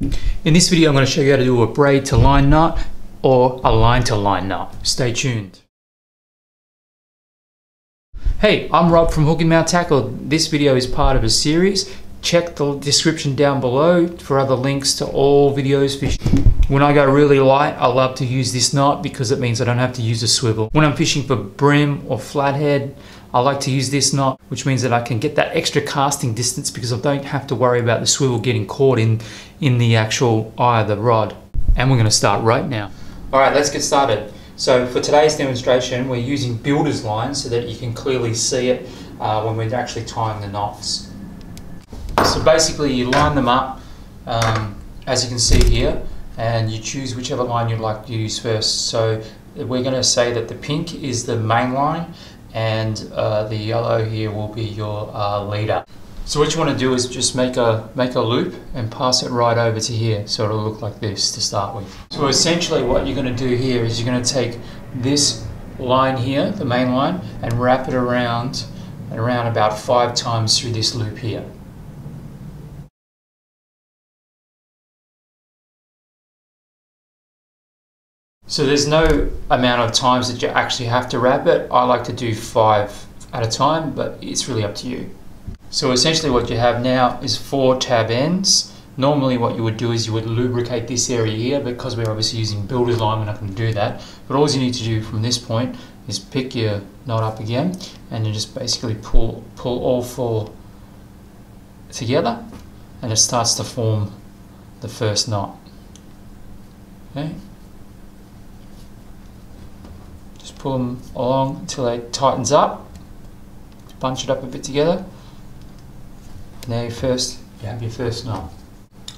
In this video I'm going to show you how to do a braid to line knot or a line to line knot. Stay tuned. Hey, I'm Rob from Hook in Mouth Tackle. This video is part of a series. Check the description down below for other links to all videos fishing. When I go really light, I love to use this knot because it means I don't have to use a swivel. When I'm fishing for bream or flathead, I like to use this knot, which means that I can get that extra casting distance because I don't have to worry about the swivel getting caught in, in the actual eye of the rod. And we're gonna start right now. All right, let's get started. So for today's demonstration, we're using builder's line so that you can clearly see it uh, when we're actually tying the knots. So basically you line them up, um, as you can see here, and you choose whichever line you'd like to use first. So we're going to say that the pink is the main line and uh, the yellow here will be your uh, leader. So what you want to do is just make a make a loop and pass it right over to here so it'll look like this to start with. So essentially what you're going to do here is you're going to take this line here, the main line, and wrap it around and around about five times through this loop here. So there's no amount of times that you actually have to wrap it. I like to do five at a time, but it's really up to you. So essentially what you have now is four tab ends. Normally what you would do is you would lubricate this area here because we're obviously using builder's line, we're not going to do that. But all you need to do from this point is pick your knot up again and you just basically pull, pull all four together and it starts to form the first knot. Okay. Pull them along until it tightens up. Bunch it up a bit together. Now you first, you have your first knot.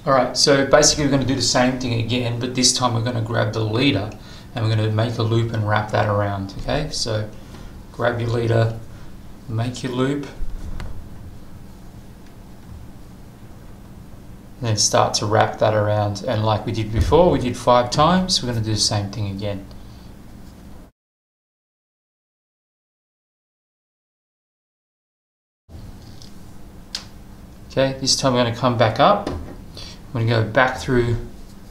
Alright, so basically we're going to do the same thing again, but this time we're going to grab the leader and we're going to make a loop and wrap that around, okay? So grab your leader, make your loop, and then start to wrap that around. And like we did before, we did five times, we're going to do the same thing again. Okay, this time we're going to come back up. I'm going to go back through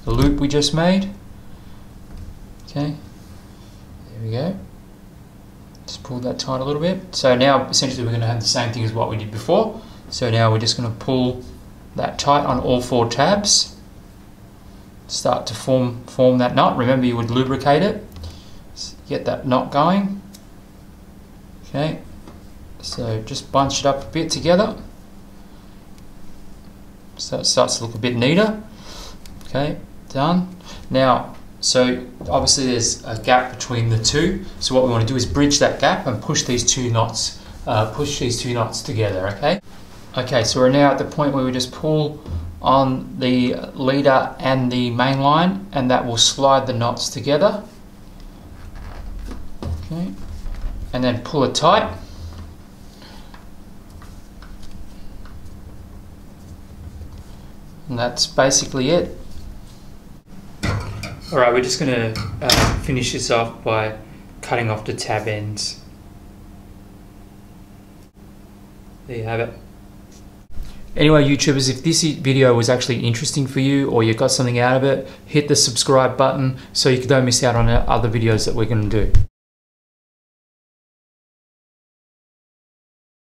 the loop we just made. Okay, there we go. Just pull that tight a little bit. So now essentially we're going to have the same thing as what we did before. So now we're just going to pull that tight on all four tabs. Start to form form that knot. Remember you would lubricate it. Get that knot going. Okay, so just bunch it up a bit together so it starts to look a bit neater. Okay, done. Now, so obviously there's a gap between the two. So what we want to do is bridge that gap and push these two knots, uh, push these two knots together, okay? Okay, so we're now at the point where we just pull on the leader and the main line and that will slide the knots together. Okay, and then pull it tight. And that's basically it. Alright, we're just going to uh, finish this off by cutting off the tab ends. There you have it. Anyway, YouTubers, if this video was actually interesting for you or you got something out of it, hit the subscribe button so you don't miss out on other videos that we're going to do.